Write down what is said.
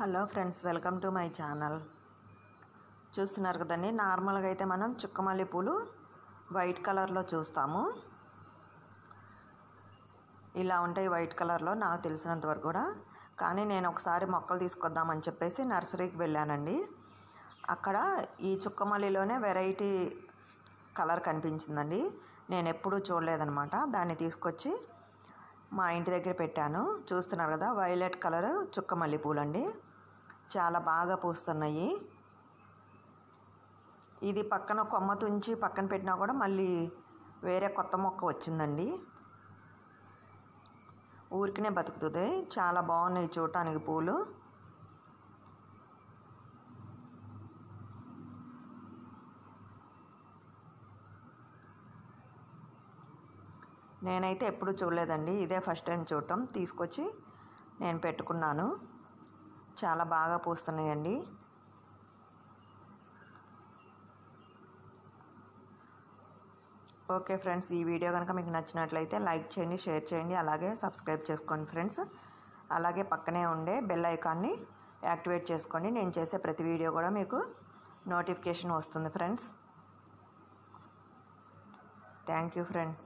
Hello friends welcome to my channel. చూస్తున్నారు కదండి నార్మల్గా అయితే మనం చుక్కమల్లి పూలు వైట్ కలర్లో చూస్తాము. ఇలా ఉంటాయి వైట్ కలర్లో నాకు తెలిసినంత వరకు కూడా. కానీ నేను ఒకసారి మొక్కలు తీసుకొద్దామని చెప్పేసి నర్సరీకి వెళ్ళానండి. అక్కడ ఈ చుక్కమల్లిలోనే వెరైటీ కలర్ కనిపించిందండి. నేను ఎప్పుడూ చూడలేదనమాట దాన్ని తీసుకొచ్చి మా ఇంటి దగ్గర పెట్టాను. చూస్తున్నారు కదా వైలెట్ కలర్ చుక్క మల్లెపూలు అండి చాలా బాగా పూస్తున్నాయి. ఇది పక్కన కొమ్మ తుంచి పక్కన పెట్టినా కూడా మళ్ళీ వేరే కొత్త మొక్క వచ్చిందండి. ఊరికినే బతుకుతుంది. చాలా బాగున్నాయి చూడటానికి పూలు. నేనైతే ఎప్పుడు చూడలేదండి. ఇదే ఫస్ట్ టైం చూడటం. తీసుకొచ్చి నేను పెట్టుకున్నాను. చాలా బాగా పూస్తున్నాయండి. ఓకే ఫ్రెండ్స్ ఈ వీడియో కనుక మీకు నచ్చినట్లయితే లైక్ చేయండి షేర్ చేయండి అలాగే సబ్స్క్రైబ్ చేసుకోండి ఫ్రెండ్స్. అలాగే పక్కనే ఉండే బెల్ ఐకాన్ని యాక్టివేట్ చేసుకోండి. నేను చేసే ప్రతి వీడియో కూడా మీకు నోటిఫికేషన్ వస్తుంది ఫ్రెండ్స్. Thank you friends.